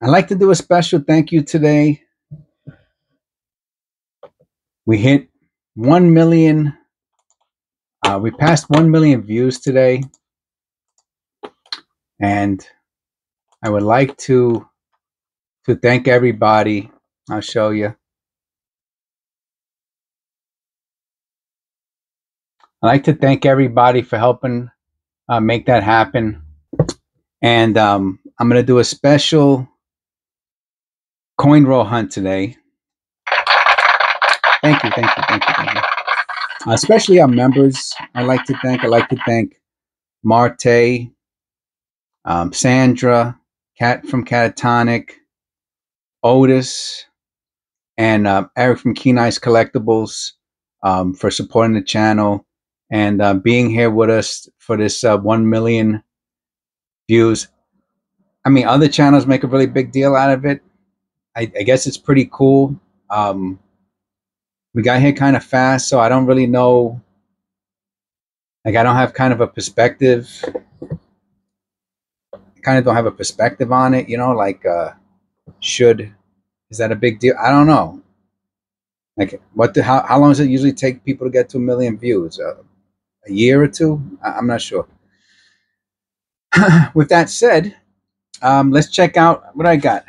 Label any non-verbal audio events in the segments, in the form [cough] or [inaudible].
I'd like to do a special thank you today. We hit 1 million, uh, we passed 1 million views today. And I would like to to thank everybody. I'll show you. I'd like to thank everybody for helping uh, make that happen. And um, I'm going to do a special coin roll hunt today. Thank you, thank you, thank you, thank you. Uh, especially our members, I'd like to thank. I'd like to thank Mar-Tay, um, Sandra, Cat from Catatonic, Otis, and uh, Eric from Keen Eyes Collectibles um, for supporting the channel and uh, being here with us for this uh, 1 million views. I mean, other channels make a really big deal out of it. I, I guess it's pretty cool. Um, we got here kind of fast, so I don't really know. Like, I don't have kind of a perspective. I kind of don't have a perspective on it, you know, like, uh, should, is that a big deal? I don't know. Like, what the, how, how long does it usually take people to get to a million views? Uh, a year or two? I, I'm not sure. [clears throat] With that said, um, let's check out what I got.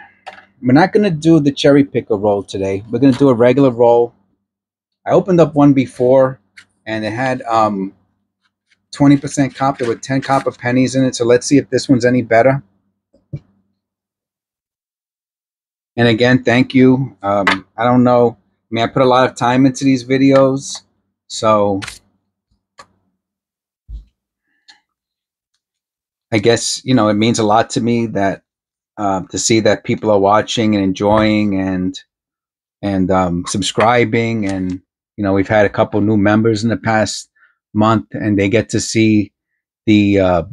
We're not going to do the cherry picker roll today. We're going to do a regular roll. I opened up one before, and it had um, 20% copper with 10 copper pennies in it. So let's see if this one's any better. And again, thank you. Um, I don't know. I mean, I put a lot of time into these videos. So I guess, you know, it means a lot to me that uh, to see that people are watching and enjoying and and um, subscribing and you know we've had a couple new members in the past month and they get to see the uh,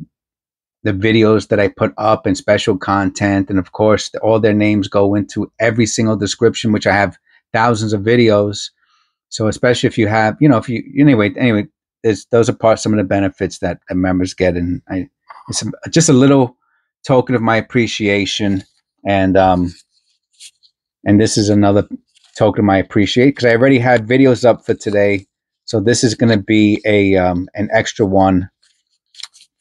the videos that I put up and special content. And of course all their names go into every single description which I have thousands of videos. So especially if you have you know if you anyway anyway those are part some of the benefits that the members get. And I it's just a little token of my appreciation and um and this is another token of my appreciation because I already had videos up for today. So this is going to be a um, an extra one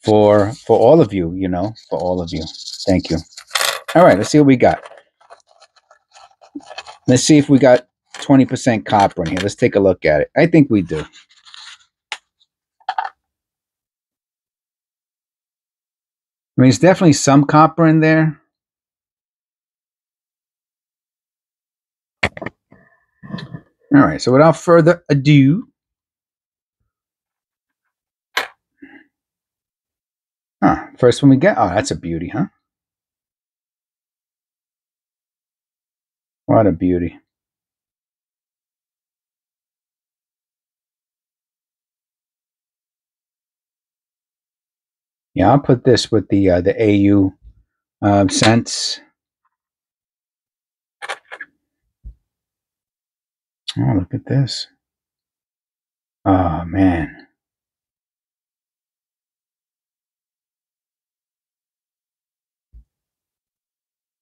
for for all of you you know for all of you. Thank you. All right let's see what we got. Let's see if we got 20% copper in here. Let's take a look at it. I think we do I mean, it's definitely some copper in there. All right, so without further ado, huh, first one we get, oh, that's a beauty, huh? What a beauty. Yeah, I'll put this with the uh, the AU uh, cents. Oh, look at this. Oh, man.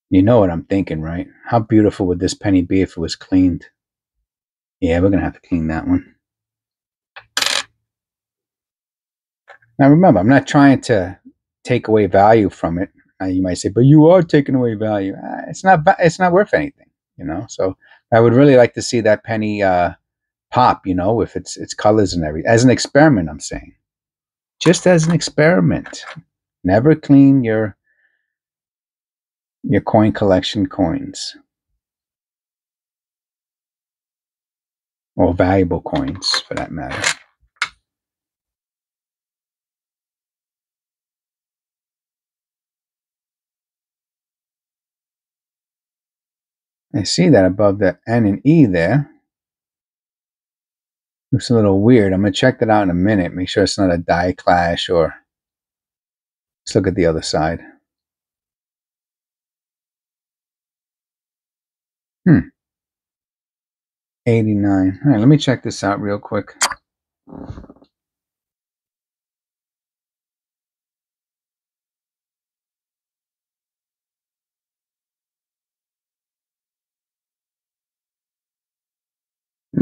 You know what I'm thinking, right? How beautiful would this penny be if it was cleaned? Yeah, we're going to have to clean that one. Now, remember, I'm not trying to take away value from it. You might say, but you are taking away value. Uh, it's not. It's not worth anything, you know. So I would really like to see that penny uh, pop, you know, with its its colors and everything, as an experiment. I'm saying, just as an experiment. Never clean your your coin collection coins or valuable coins, for that matter. I see that above the N and E there. Looks a little weird. I'm going to check that out in a minute. Make sure it's not a die clash or... Let's look at the other side. Hmm. 89. All right, let me check this out real quick.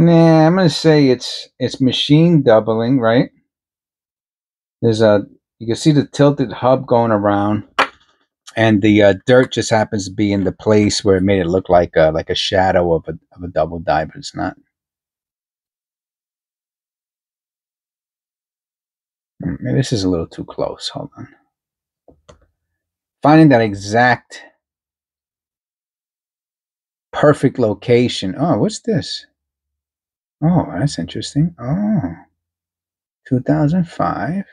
Nah, I'm gonna say it's it's machine doubling, right? There's a you can see the tilted hub going around, and the uh, dirt just happens to be in the place where it made it look like a like a shadow of a of a double die, but it's not. Hmm, maybe this is a little too close. Hold on. Finding that exact perfect location. Oh, what's this? Oh, that's interesting. Oh, 2005.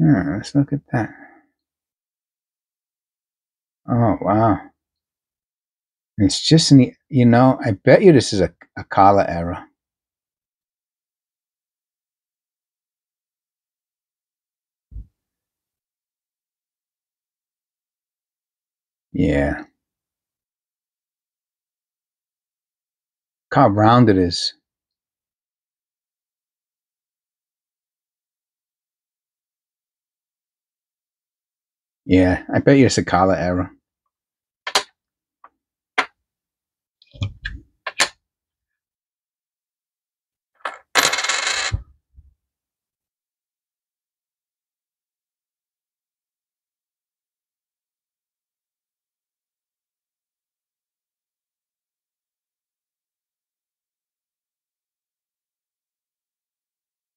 Hmm, let's look at that. Oh, wow. It's just an, you know, I bet you this is a, a collar error. Yeah. How round it is. Yeah, I bet you it's a collar error.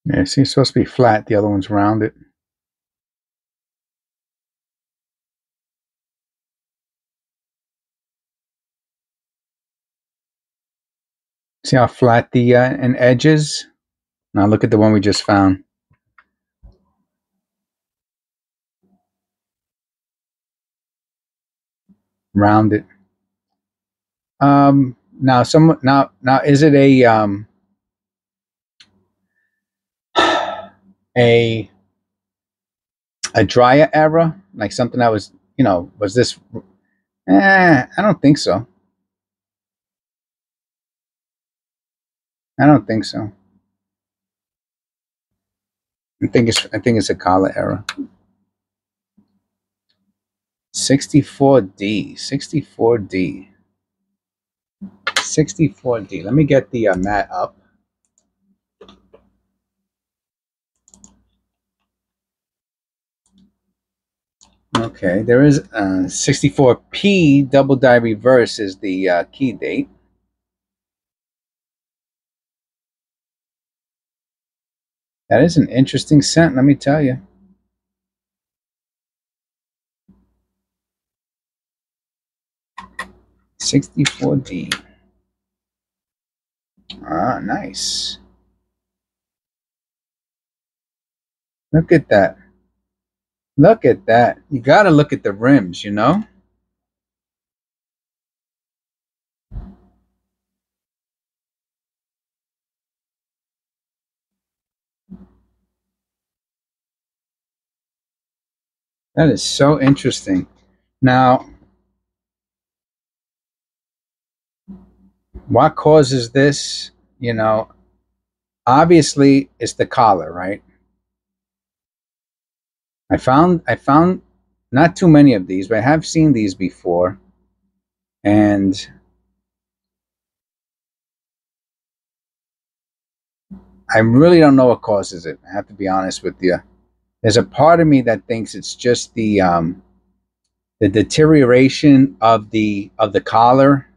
Yeah, see, supposed to be flat. The other one's rounded. See how flat the uh, an? Now look at the one we just found. Rounded. Um, now some now now is it a um a a Dryas era like something that was you know was this eh, I don't think so. I don't think so. I think it's I think it's a collar error. 64D 64D 64D let me get the uh, mat up Okay, there is uh, 64P double die reverse is the uh, key date. That is an interesting cent, let me tell you. Sixty-four D. Ah, nice. Look at that. Look at that. You got to look at the rims, you know? That is so interesting. Now, what causes this? You know, obviously it's the collar, right? I found I found not too many of these, but I have seen these before. And I really don't know what causes it. I have to be honest with you. There's a part of me that thinks it's just the um, the deterioration of the of the collar,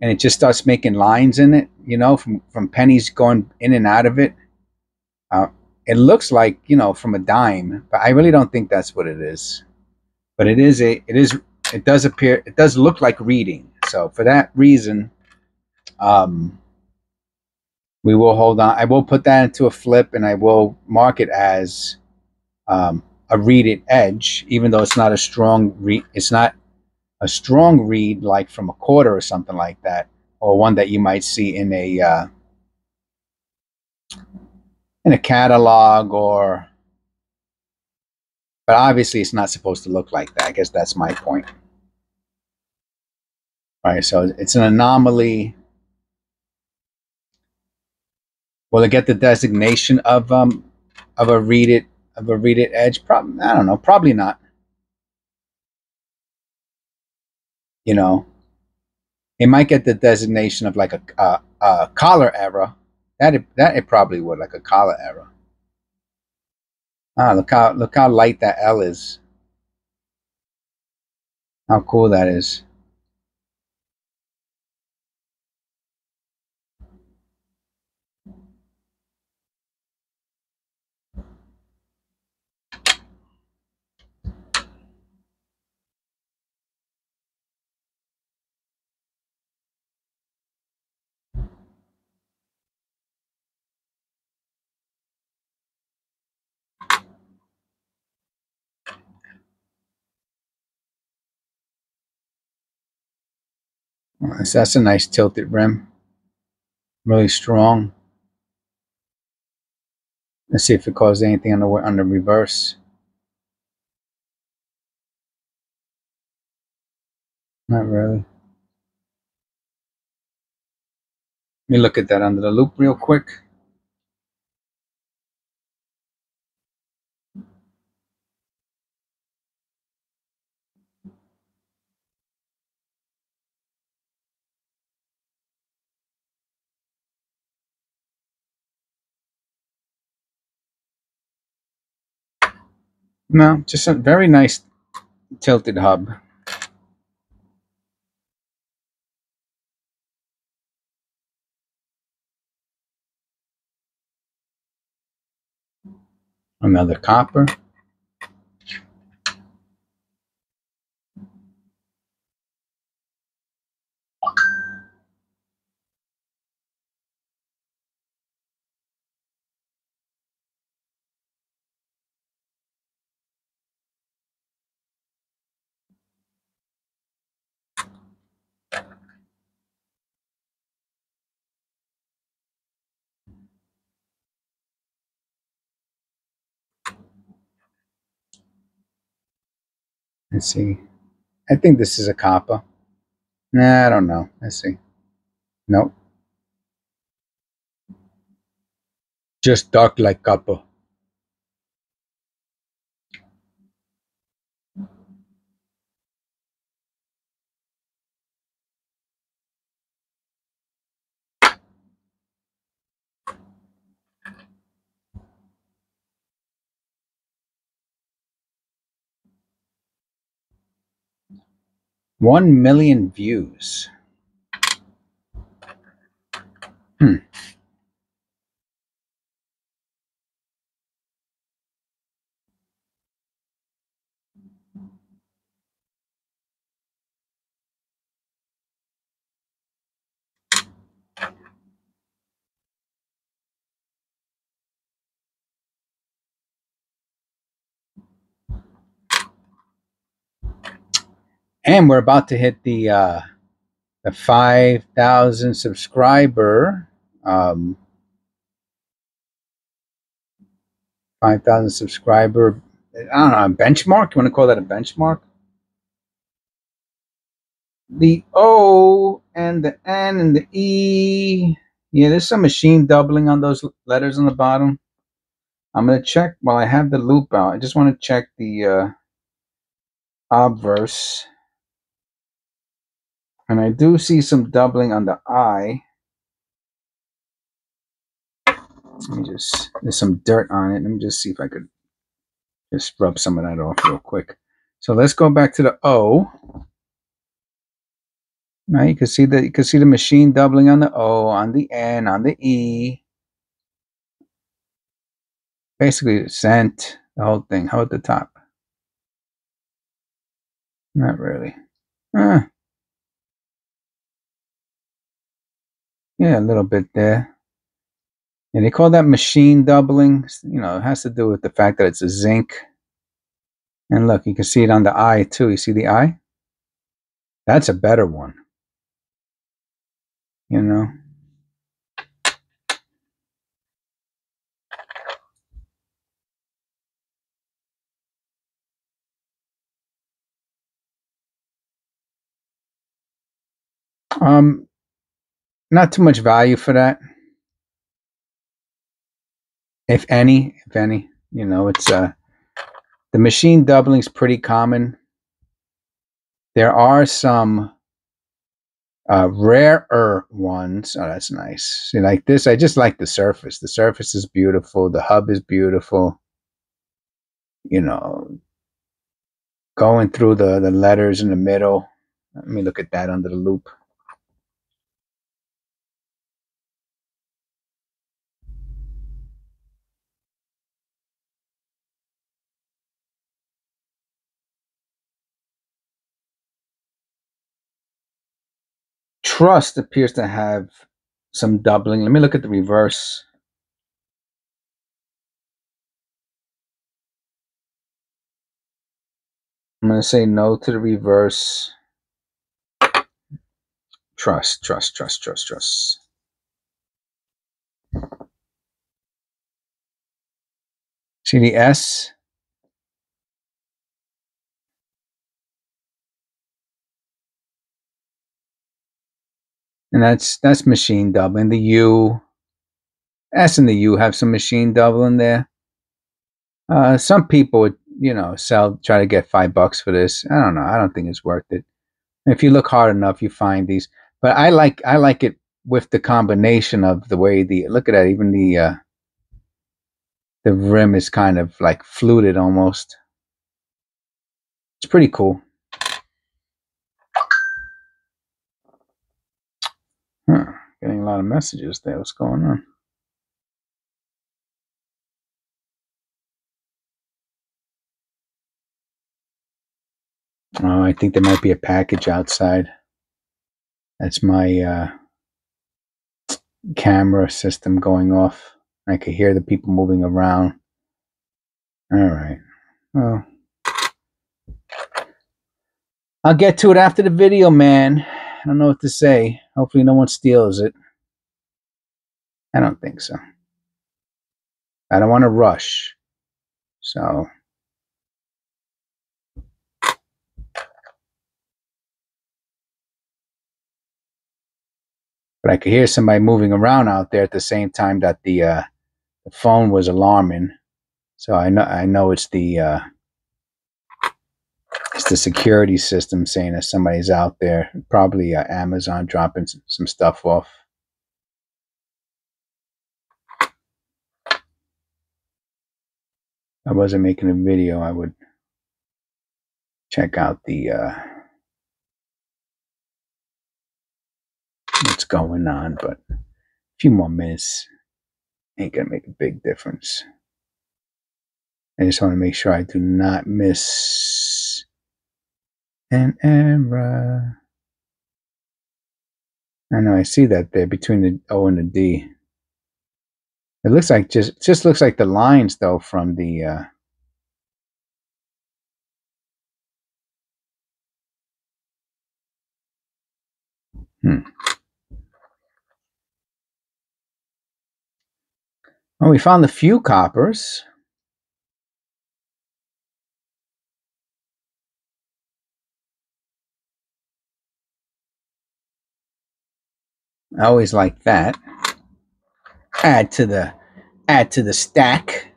and it just starts making lines in it. You know, from from pennies going in and out of it. Uh, it looks like you know from a dime, but I really don't think that's what it is. But it is a it is it does appear it does look like reeding. So for that reason, um, we will hold on. I will put that into a flip, and I will mark it as um, a reeded edge, even though it's not a strong read. It's not a strong read like from a quarter or something like that, or one that you might see in a uh, in a catalog or but obviously it's not supposed to look like that. I guess that's my point. All right, so it's an anomaly. Will it get the designation of um of a read it of a reeded edge? Probably I don't know, probably not. You know. it might get the designation of like a, a, a collar error. That it, that it probably would like a collar error. Ah, look how look how light that L is. How cool that is. So that's a nice tilted rim. Really strong. Let's see if it caused anything on the on the reverse. Not really. Let me look at that under the loupe real quick. No, just a very nice tilted hub. Another copper. Let's see. I think this is a copper. Nah, I don't know. Let's see. Nope. Just dark like copper. One million views. Hmm. And we're about to hit the uh, the five thousand subscriber um, five thousand subscriber. I don't know a benchmark. You want to call that a benchmark? The O and the N and the E. Yeah, there's some machine doubling on those letters on the bottom. I'm gonna check while I have the loupe out. I just want to check the uh, obverse. And I do see some doubling on the I. Let me just, there's some dirt on it. Let me just see if I could just rub some of that off real quick. So let's go back to the O. Now you can see that you can see the machine doubling on the O, on the N, on the E. Basically sent the whole thing. How about the top? Not really. Yeah, a little bit there. And they call that machine doubling. You know, it has to do with the fact that it's a zinc. And look, you can see it on the I too. You see the I? That's a better one. You know? Um, not too much value for that. If any, if any, you know, it's uh the machine doubling is pretty common. There are some uh, rarer ones. Oh, that's nice. See, like this, I just like the surface. The surface is beautiful. The hub is beautiful. You know, going through the, the letters in the middle. Let me look at that under the loupe. Trust appears to have some doubling. Let me look at the reverse. I'm going to say no to the reverse. Trust, trust, trust, trust, trust. See the S? And that's that's machine doubling. The U, S and the U have some machine doubling there. Uh, some people would, you know, sell try to get five bucks for this. I don't know. I don't think it's worth it. If you look hard enough, you find these. But I like I like it with the combination of the way the look at that. Even the uh, the rim is kind of like fluted almost. It's pretty cool. Huh. Getting a lot of messages there. What's going on? Oh, I think there might be a package outside. That's my uh, camera system going off. I could hear the people moving around. All right. Well, I'll get to it after the video, man. I don't know what to say. Hopefully, no one steals it. I don't think so. I don't want to rush. So. But I could hear somebody moving around out there at the same time that the uh, the phone was alarming. So I know I know it's the uh, it's the security system saying that somebody's out there. Probably uh, Amazon dropping some, stuff off. I wasn't making a video, I would check out the uh, what's going on, but a few more minutes ain't gonna make a big difference. I just want to make sure I do not miss an error. I know I see that there between the O and the D. It looks like just just looks like the lines though from the uh, Hmm. Well, we found a few coppers. I always like that. Add to the add to the stack.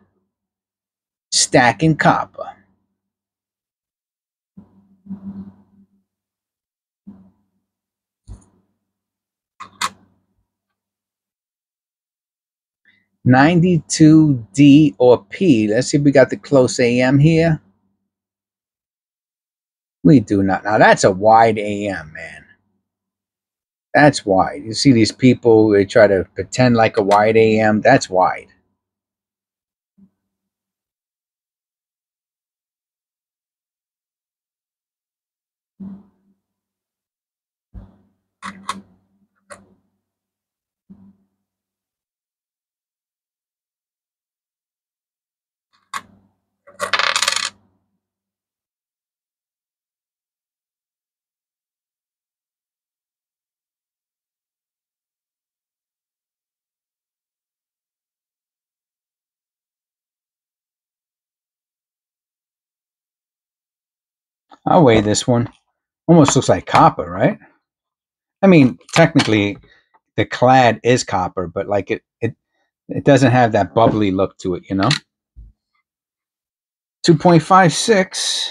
Stacking copper. Ninety-two D or P. Let's see if we got the close AM here. We do not. Now that's a wide AM, man. That's wide. You see these people, they try to pretend like a wide AM. That's wide. I'll weigh this one. Almost looks like copper, right? I mean, technically, the clad is copper, but like it, it, it doesn't have that bubbly look to it, you know? 2.56.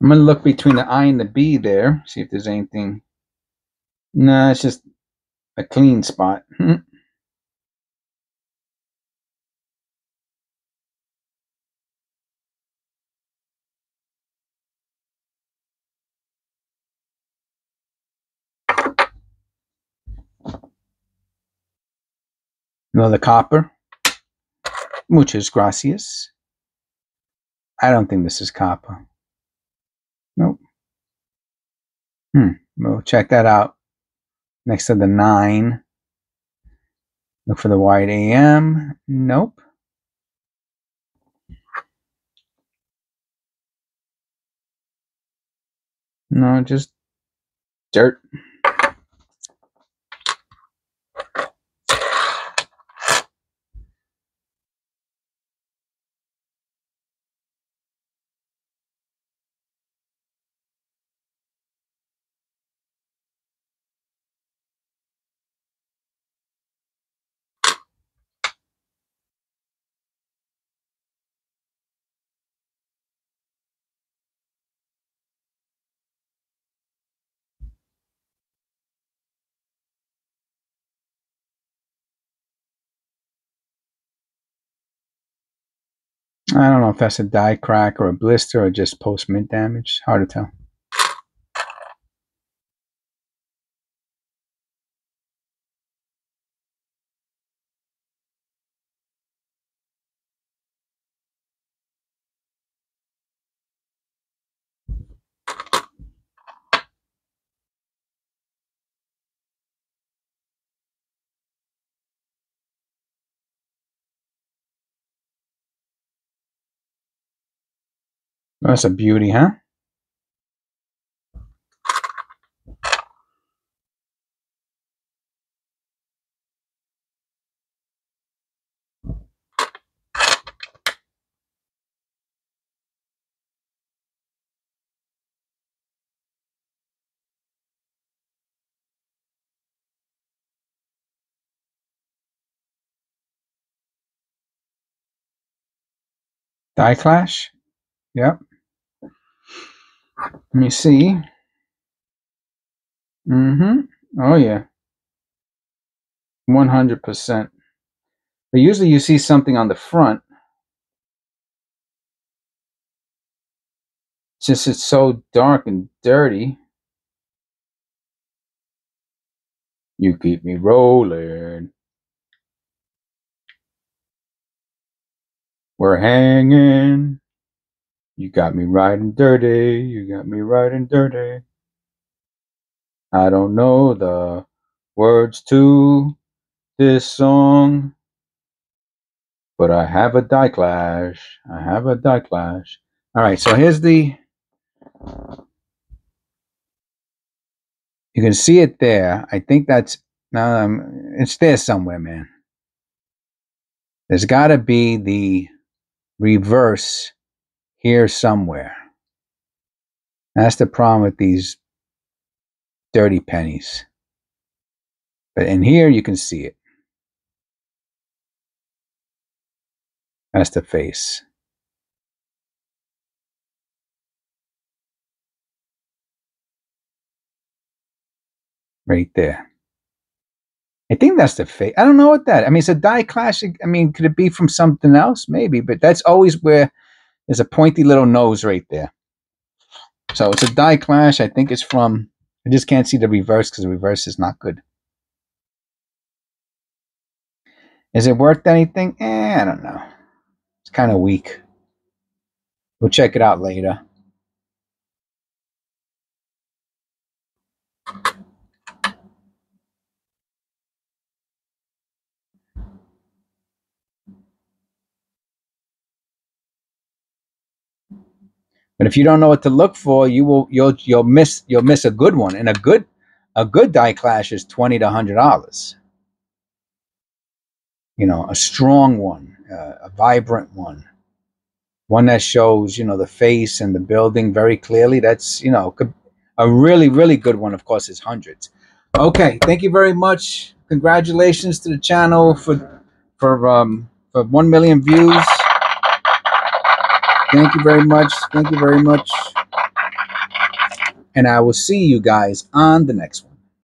I'm going to look between the I and the B there, see if there's anything. No, it's just a clean spot. [laughs] Another copper. Muchas gracias. I don't think this is copper. Nope. Hmm. We'll check that out next to the 9. Look for the white AM. Nope. No, just dirt. I don't know if that's a die crack or a blister or just post mint damage. Hard to tell. That's a beauty, huh? Die Clash? Yep. Let me see. Mm-hmm. Oh yeah. 100%. But usually you see something on the front. Since it's so dark and dirty. You keep me rolling. We're hanging. You got me riding dirty, you got me riding dirty. I don't know the words to this song, but I have a die clash. I have a die clash. All right, so here's the. You can see it there. I think that's um, it's there somewhere, man. There's got to be the reverse here somewhere. That's the problem with these dirty pennies. But in here, you can see it. That's the face. Right there. I think that's the face. I don't know what that. I mean, it's a die classic. I mean, could it be from something else? Maybe, but that's always where there's a pointy little nose right there. So it's a die clash. I think it's from, I just can't see the reverse because the reverse is not good. Is it worth anything? Eh, I don't know. It's kind of weak. We'll check it out later. But if you don't know what to look for, you will you'll you'll miss you'll miss a good one. And a good a good die clash is twenty to hundred dollars. You know, a strong one, uh, a vibrant one, one that shows you know the face and the building very clearly. That's you know a really really good one. Of course, is hundreds. Okay, thank you very much. Congratulations to the channel for for um for one million views. Thank you very much. Thank you very much. And I will see you guys on the next one.